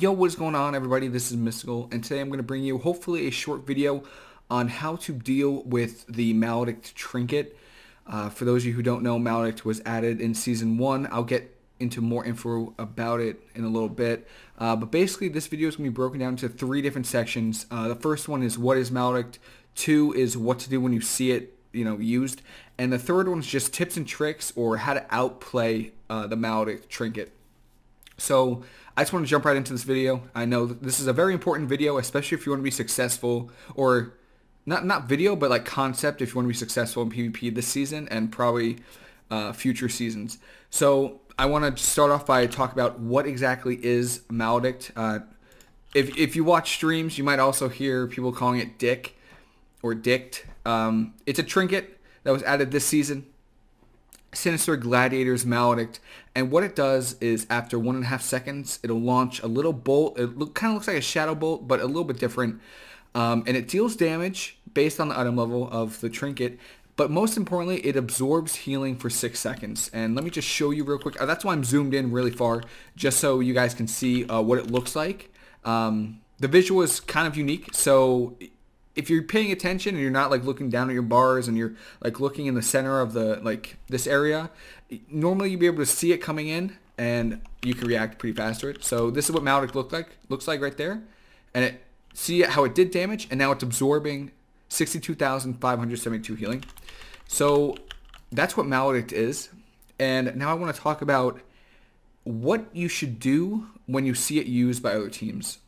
Yo, what is going on everybody? This is Mysticall and today I'm going to bring you hopefully a short video on how to deal with the Maledict Trinket. Uh, for those of you who don't know, Maledict was added in Season 1. I'll get into more info about it in a little bit. Uh, but basically this video is going to be broken down into three different sections. Uh, the first one is what is Maledict. Two is what to do when you see it you know used. And the third one is just tips and tricks or how to outplay uh, the Maledict Trinket. So I just want to jump right into this video. I know this is a very important video, especially if you want to be successful or not not video, but like concept if you want to be successful in PvP this season and probably uh, future seasons. So I want to start off by talk about what exactly is Maledict. Uh, if, if you watch streams, you might also hear people calling it Dick or Dict. Um, it's a trinket that was added this season. Sinister Gladiator's Maledict. And what it does is after one and a half seconds, it'll launch a little bolt. It look, kind of looks like a shadow bolt, but a little bit different. Um, and it deals damage based on the item level of the trinket. But most importantly, it absorbs healing for six seconds. And let me just show you real quick. Uh, that's why I'm zoomed in really far, just so you guys can see uh, what it looks like. Um, the visual is kind of unique. So if you're paying attention and you're not like looking down at your bars and you're like looking in the center of the like this area, normally you'd be able to see it coming in and you can react pretty fast to it. So this is what Maledict looked like looks like right there, and it see how it did damage and now it's absorbing 62,572 healing. So that's what Maledict is, and now I want to talk about what you should do when you see it used by other teams.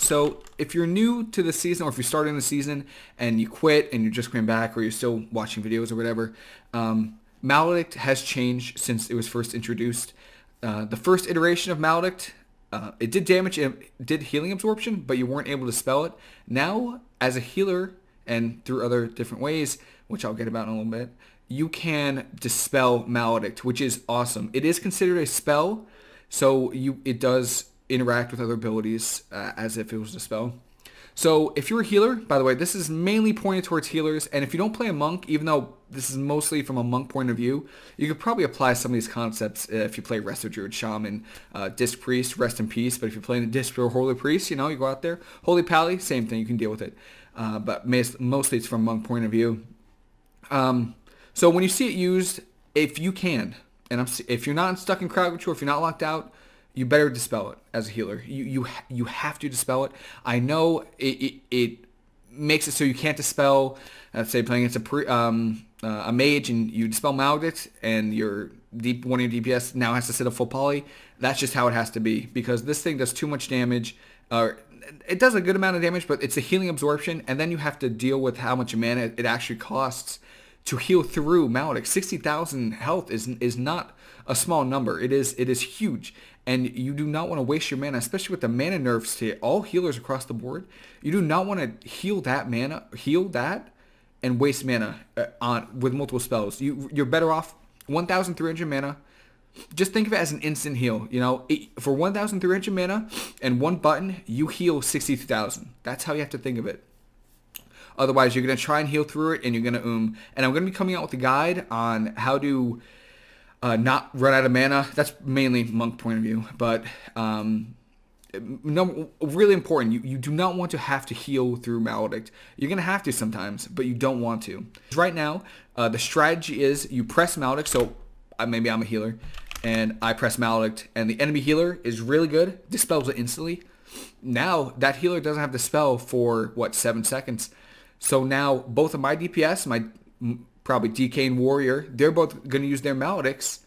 So if you're new to the season or if you're starting the season and you quit and you're just coming back or you're still watching videos or whatever, um, Maledict has changed since it was first introduced. Uh, the first iteration of Maledict, uh, it did damage, it did healing absorption, but you weren't able to spell it. Now, as a healer and through other different ways, which I'll get about in a little bit, you can dispel Maledict, which is awesome. It is considered a spell, so you it does interact with other abilities uh, as if it was a spell. So if you're a healer, by the way, this is mainly pointed towards healers. And if you don't play a monk, even though this is mostly from a monk point of view, you could probably apply some of these concepts if you play Resto Druid Shaman, uh, Disc Priest, Rest in Peace. But if you're playing the Disc or Holy Priest, you know, you go out there. Holy Pally, same thing, you can deal with it. Uh, but mostly it's from a monk point of view. Um, so when you see it used, if you can, and I'm, if you're not stuck in crowd control, if you're not locked out, you better dispel it as a healer. You you you have to dispel it. I know it it, it makes it so you can't dispel. Let's say playing against a pre, um, uh, a mage and you dispel Maledict and your deep one of your DPS now has to sit a full poly. That's just how it has to be because this thing does too much damage. Uh, it does a good amount of damage, but it's a healing absorption, and then you have to deal with how much mana it actually costs to heal through Maledict. 60,000 health is is not a small number. It is it is huge. And you do not want to waste your mana, especially with the mana nerfs to all healers across the board. You do not want to heal that mana, heal that, and waste mana uh, on with multiple spells. You you're better off 1,300 mana. Just think of it as an instant heal. You know, for 1,300 mana and one button, you heal 62,000. That's how you have to think of it. Otherwise, you're going to try and heal through it, and you're going to um. And I'm going to be coming out with a guide on how to uh, not run out of mana. That's mainly monk point of view, but um, no, really important. You you do not want to have to heal through Maledict. You're gonna have to sometimes, but you don't want to. Right now, uh, the strategy is you press Maledict. So uh, maybe I'm a healer, and I press Maledict, and the enemy healer is really good, dispels it instantly. Now that healer doesn't have the spell for what seven seconds. So now both of my DPS, my probably DK and Warrior, they're both going to use their Maledicts,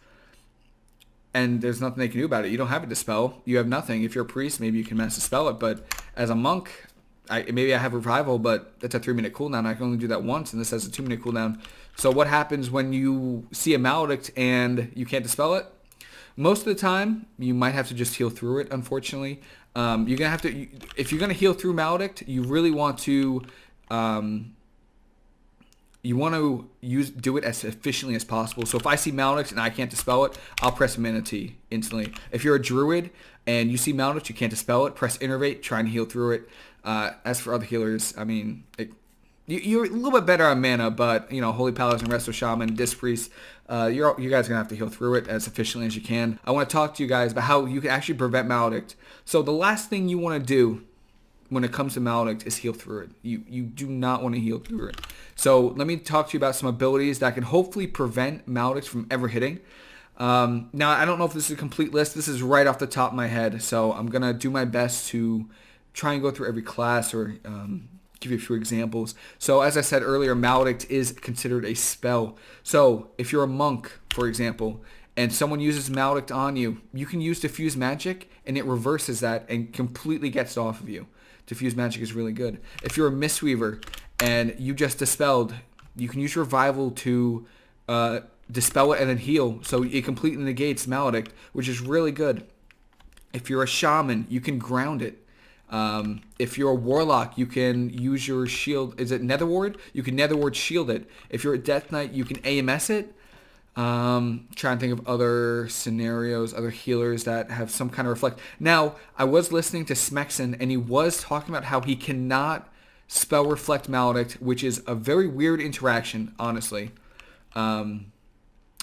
and there's nothing they can do about it. You don't have a dispel. You have nothing. If you're a priest, maybe you can mass dispel it, but as a monk, I, maybe I have revival, but that's a three minute cooldown. I can only do that once, and this has a two minute cooldown. So what happens when you see a maledict and you can't dispel it? Most of the time, you might have to just heal through it. Unfortunately, um, you're gonna have to. If you're gonna heal through maledict, you really want to um, you want to use do it as efficiently as possible. So if I see Maledict and I can't dispel it, I'll press Mana Tea instantly. If you're a Druid and you see Maledict, you can't dispel it, press Innervate, try and heal through it. Uh, as for other healers, I mean, it, you're a little bit better on mana, but you know, Holy Palace and Resto Shaman, Disc Priest, uh, you're you guys are gonna have to heal through it as efficiently as you can. I want to talk to you guys about how you can actually prevent Maledict. So the last thing you want to do when it comes to Maledict is heal through it. You you do not want to heal through it. So let me talk to you about some abilities that can hopefully prevent Maledict from ever hitting. Um, now I don't know if this is a complete list. This is right off the top of my head, so I'm gonna do my best to try and go through every class or um, give you a few examples. So as I said earlier, Maledict is considered a spell. So if you're a monk, for example, and someone uses Maledict on you, you can use Diffuse Magic and it reverses that and completely gets off of you. Diffuse Magic is really good. If you're a Mistweaver and you just dispelled, you can use Revival to uh, dispel it and then heal. So it completely negates Maledict, which is really good. If you're a Shaman, you can ground it. Um, if you're a warlock, you can use your shield. Is it Nether Ward? You can Nether Ward shield it. If you're a Death Knight, you can AMS it. Um, trying to think of other scenarios, other healers that have some kind of reflect. Now, I was listening to Smexxin, and he was talking about how he cannot spell reflect maledict, which is a very weird interaction, honestly. Um,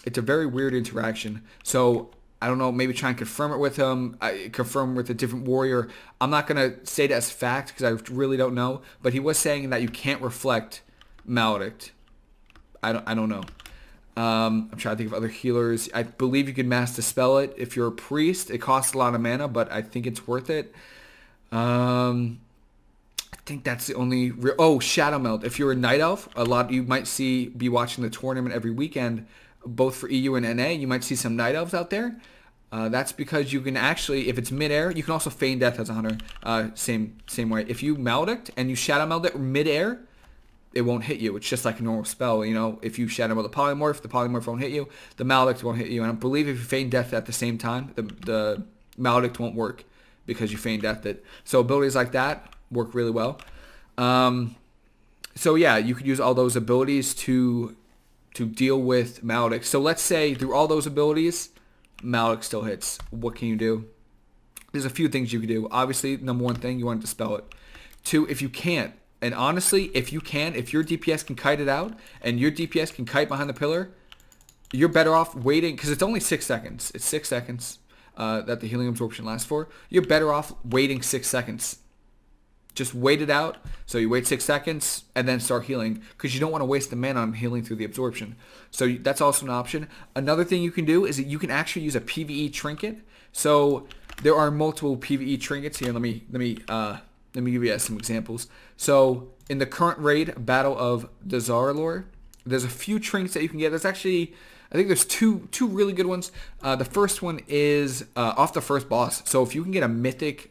it's a very weird interaction. So I don't know, maybe try and confirm it with him, I, confirm with a different warrior. I'm not going to say that as fact because I really don't know, but he was saying that you can't reflect Maledict. I don't, I don't know. Um, I'm trying to think of other healers. I believe you can mass dispel it if you're a priest. It costs a lot of mana, but I think it's worth it. Um, I think that's the only. Re- oh, Shadowmeld. If you're a night elf, a lot you might see be watching the tournament every weekend both for EU and NA. You might see some Night Elves out there. Uh, that's because you can actually, if it's midair, you can also feign death as a hunter. Uh, same same way. If you maledict and you shadow it midair, it won't hit you. It's just like a normal spell. You know, if you shadowmeld the polymorph, the polymorph won't hit you. The maledict won't hit you. And I believe if you feign death at the same time, the the maledict won't work because you feign death it. So abilities like that work really well. Um, so yeah, you could use all those abilities to to deal with Maledict. So let's say through all those abilities, Maledict still hits. What can you do? There's a few things you can do. Obviously, number one thing, you want to dispel it. Two, if you can't, and honestly, if you can, if your DPS can kite it out, and your DPS can kite behind the pillar, you're better off waiting, because it's only six seconds. It's six seconds uh, that the healing absorption lasts for. You're better off waiting six seconds just wait it out. So you wait six seconds and then start healing because you don't want to waste the mana on healing through the absorption. So that's also an option. Another thing you can do is that you can actually use a PVE trinket. So there are multiple PVE trinkets here. Let me let me uh, let me give you guys some examples. So in the current raid, Battle of Dazar'alor, there's a few trinkets that you can get. There's actually I think there's two two really good ones. Uh, the first one is uh, off the first boss. So if you can get a mythic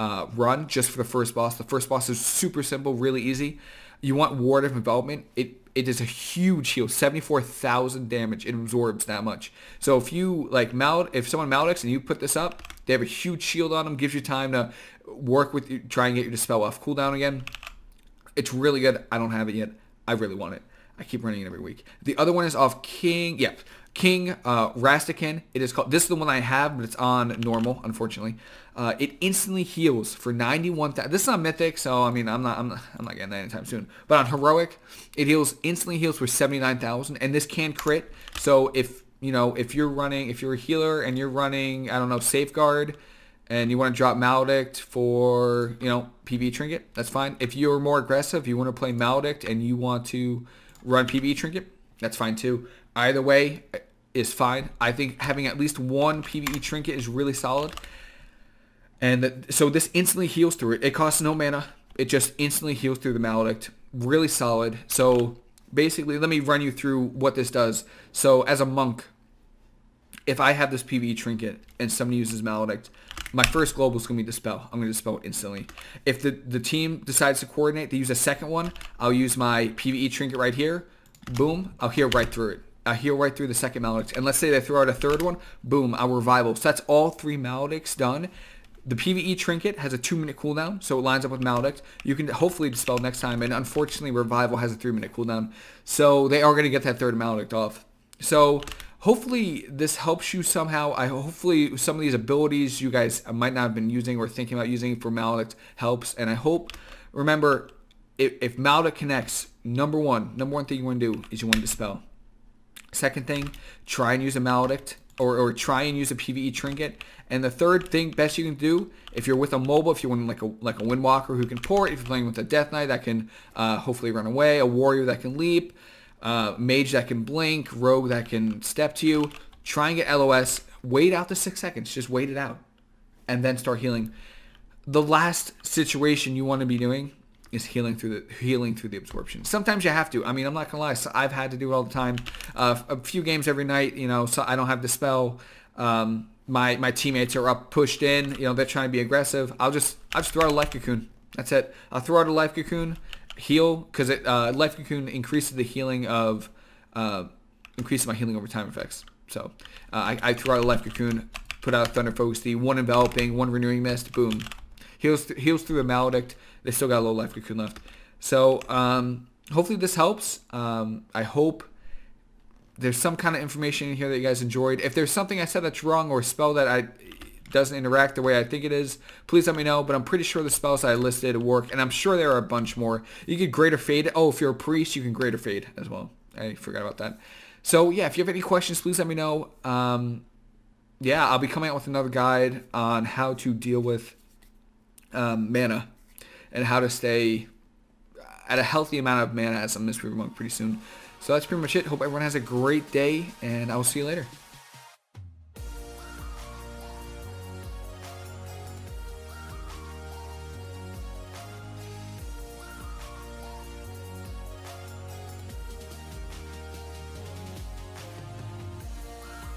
uh, run just for the first boss. The first boss is super simple, really easy. You want Ward of Envelopment. It it is a huge heal, 74,000 damage. It absorbs that much. So if you like mal, if someone maledicts and you put this up, they have a huge shield on them, gives you time to work with you, try and get your dispel off cooldown again. It's really good. I don't have it yet. I really want it. I keep running it every week. The other one is off King. Yep. King uh, Rastakhan. It is called. This is the one I have, but it's on normal, unfortunately. Uh, it instantly heals for 91. This is on mythic, so I mean, I'm not, I'm not, I'm not getting that anytime soon. But on heroic, it heals instantly heals for 79,000, and this can crit. So if you know, if you're running, if you're a healer and you're running, I don't know, safeguard, and you want to drop maledict for you know PV trinket, that's fine. If you're more aggressive, you want to play maledict and you want to run PV trinket, that's fine too. Either way uh, is fine. I think having at least one PVE trinket is really solid. And the, so this instantly heals through it. It costs no mana. It just instantly heals through the Maledict. Really solid. So basically, let me run you through what this does. So as a monk, if I have this PVE trinket and somebody uses Maledict, my first global is going to be Dispel. I'm going to Dispel it instantly. If the, the team decides to coordinate, they use a second one, I'll use my PVE trinket right here. Boom, I'll heal right through it uh, heal right through the second Maledict. And let's say they throw out a third one, boom, our revival. So that's all three Maledicts done. The PvE trinket has a two minute cooldown, so it lines up with Maledict. You can hopefully dispel next time, and unfortunately Revival has a three minute cooldown. So they are going to get that third Maledict off. So hopefully this helps you somehow. I hopefully some of these abilities you guys might not have been using or thinking about using for Maledict helps. And I hope, remember, if, if Malda connects, number one, number one thing you want to do is you want to dispel. Second thing, try and use a maledict or, or try and use a PVE trinket. And the third thing best you can do, if you're with a mobile, if you're winning like a like a windwalker who can port, if you're playing with a death knight that can uh, hopefully run away, a warrior that can leap, uh, mage that can blink, rogue that can step to you, try and get LOS. Wait out the six seconds. Just wait it out, and then start healing. The last situation you want to be doing is healing through the healing through the absorption. Sometimes you have to. I mean, I'm not gonna lie. So I've had to do it all the time. Uh, a few games every night. You know, so I don't have dispel. Um, my my teammates are up pushed in. You know, they're trying to be aggressive. I'll just I'll just throw out a life cocoon. That's it. I'll throw out a life cocoon, heal because it uh, life cocoon increases the healing of uh, increases my healing over time effects. So uh, I, I throw out a life cocoon, put out thunder focus, the one enveloping, one renewing mist, boom, heals th- heals through the maledict. They still got a little life cocoon left. So um, hopefully this helps. Um, I hope there's some kind of information in here that you guys enjoyed. If there's something I said that's wrong or a spell that I doesn't interact the way I think it is, please let me know. But I'm pretty sure the spells I listed work, and I'm sure there are a bunch more. You can greater fade. Oh, if you're a priest, you can greater fade as well. I forgot about that. So yeah, if you have any questions, please let me know. Um, yeah, I'll be coming out with another guide on how to deal with um, mana and how to stay at a healthy amount of mana as a Mistweaver Monk pretty soon. So that's pretty much it. Hope everyone has a great day, and I will see you later.